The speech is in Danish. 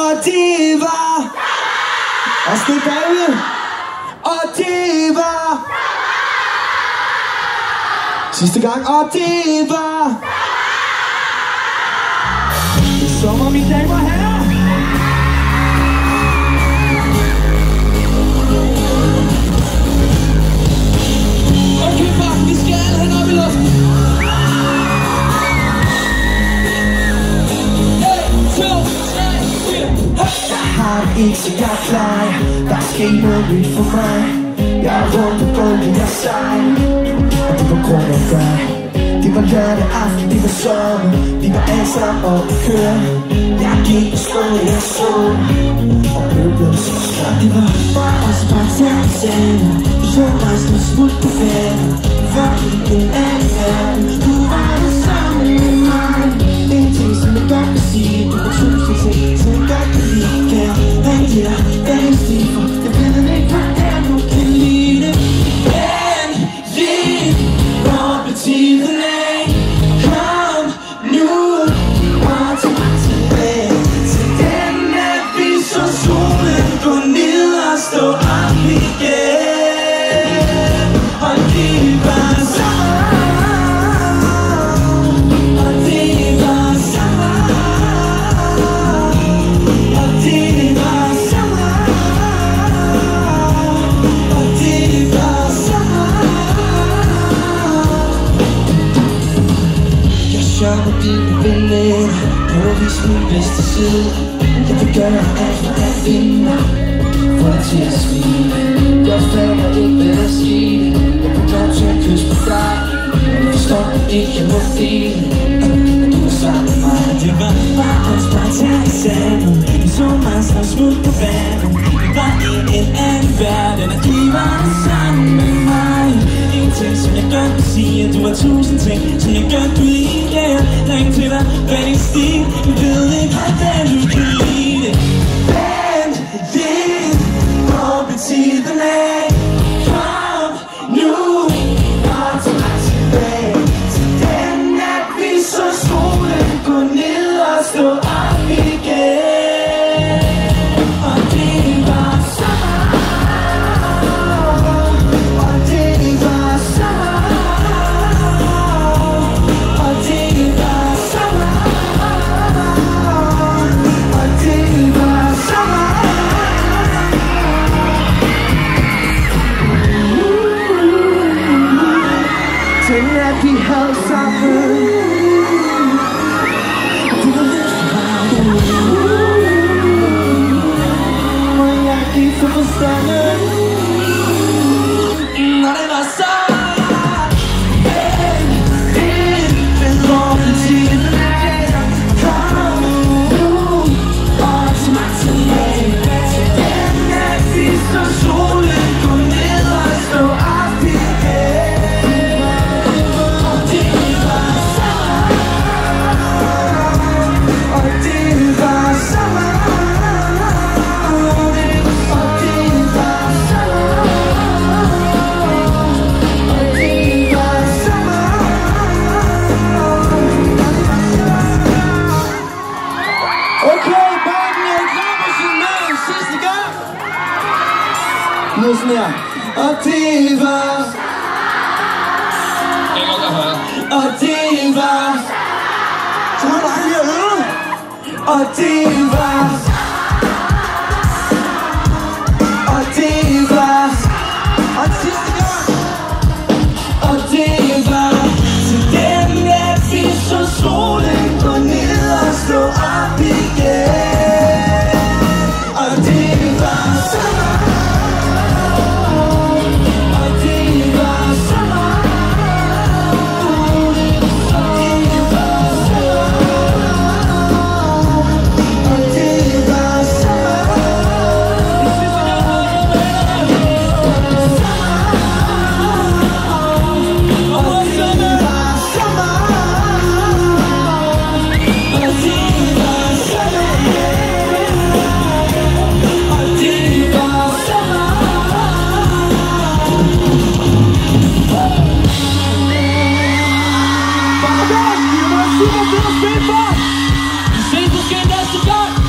Og det var Og stik bagved Og det var Sidste gang. Og det var Sommer, mine damer og har ikke, så jeg er klar Der er sket noget nyt for mig Jeg er rundt på gulvet, jeg er sej Og det var grund af dig Det var lørdag aften, det var sommer Vi var alle sammen op at køre Jeg gik og stod, jeg så Og blev blevet så skræmt Det var bare os bare til scenen Du så mig stå smut på færden Var i en anden verden Prøv at min bedste side Jeg vil gøre alt for at finde mig Få dig til at smile Jeg fatter ikke hvad der skete Jeg kunne lov til at kysse på dig Jeg forstår ikke, jeg må dele du var sammen med mig Det var bare os bare tage i sandet Vi så mig så smut på vandet Vi var i en anden verden? At de var sammen med mig. Ingenting som jeg godt vil sige At du har tusind ting som jeg godt kunne lide Yeah, ring til dig, hvad din stil Jeg ved ikke, hvordan du kan lide vi Noget sådan her. Og det var... Og det var... Så må du lige øve. Og det var... Og det var... Og sidste gang. Og det var... Til den nat, vi så solen gå ned og stå op igen. Og det var se você não tem paz, sendo quem cara.